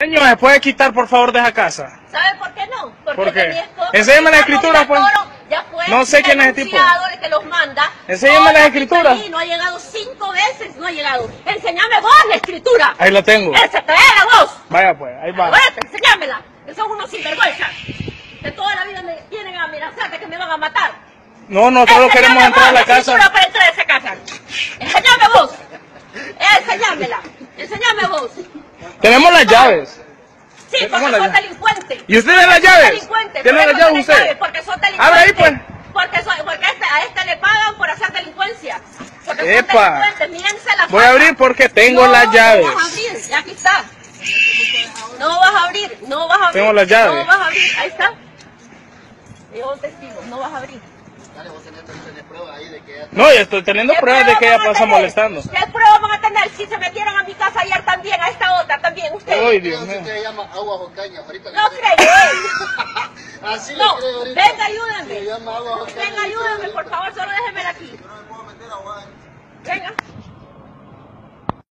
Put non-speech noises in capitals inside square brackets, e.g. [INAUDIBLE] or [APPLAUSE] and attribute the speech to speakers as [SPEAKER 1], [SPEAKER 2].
[SPEAKER 1] Señor, ¿me puede quitar por favor de esa casa?
[SPEAKER 2] ¿Sabe por qué no? Porque
[SPEAKER 1] ¿Por qué? Enséñame la
[SPEAKER 2] ya
[SPEAKER 1] escritura, pues.
[SPEAKER 2] Ya fue
[SPEAKER 1] No sé quién es el tipo.
[SPEAKER 2] que los manda.
[SPEAKER 1] Enséñame
[SPEAKER 2] Toda
[SPEAKER 1] la escritura.
[SPEAKER 2] aquí No ha llegado cinco veces, no ha llegado. Enséñame vos la escritura.
[SPEAKER 1] Ahí lo tengo.
[SPEAKER 2] Ese traela vos.
[SPEAKER 1] Vaya pues, ahí va.
[SPEAKER 2] Vete, enséñamela. Que son unos sinvergüenzas. Que toda la vida me tienen a amenazar de que me van a matar.
[SPEAKER 1] No, nosotros
[SPEAKER 2] Enséñame
[SPEAKER 1] queremos entrar a la
[SPEAKER 2] escritura
[SPEAKER 1] casa.
[SPEAKER 2] para entrar a esa casa. Enséñame vos. Enséñamela. Enséñame vos.
[SPEAKER 1] Tenemos las llaves.
[SPEAKER 2] Sí, porque
[SPEAKER 1] la
[SPEAKER 2] sos delincuente.
[SPEAKER 1] ¿Y usted tiene las llaves?
[SPEAKER 2] delincuente.
[SPEAKER 1] ¿Tiene las llaves usted?
[SPEAKER 2] Porque sos delincuente.
[SPEAKER 1] Abre ahí, pues.
[SPEAKER 2] Porque, soy- porque a este- a este le pagan por hacer delincuencia. Porque son
[SPEAKER 1] Epa.
[SPEAKER 2] delincuentes. Mírense la
[SPEAKER 1] Voy a abrir porque tengo
[SPEAKER 2] No,
[SPEAKER 1] las llaves.
[SPEAKER 2] No vas a abrir, ya aquí está. No vas a abrir, no vas a abrir.
[SPEAKER 1] Tengo las llaves.
[SPEAKER 2] No vas a abrir, ahí está. Yo testigo, no vas a abrir.
[SPEAKER 1] No, yo estoy teniendo
[SPEAKER 2] ¿Qué
[SPEAKER 1] pruebas de que ella pasa molestando.
[SPEAKER 2] ¿Qué pruebas van a tener también, ustedes?
[SPEAKER 1] Ay, Dios mío.
[SPEAKER 3] se llama agua o caña. Ahorita
[SPEAKER 2] No
[SPEAKER 3] le-
[SPEAKER 2] creo. [LAUGHS]
[SPEAKER 3] Así
[SPEAKER 2] No,
[SPEAKER 3] le creo ahorita.
[SPEAKER 2] venga, ayúdenme.
[SPEAKER 3] Se llama agua caña.
[SPEAKER 2] Venga, ayúdenme, por favor, solo déjenme aquí.